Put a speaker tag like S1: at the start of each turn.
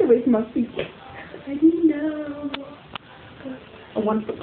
S1: Where's my feet? I didn't know. I want to.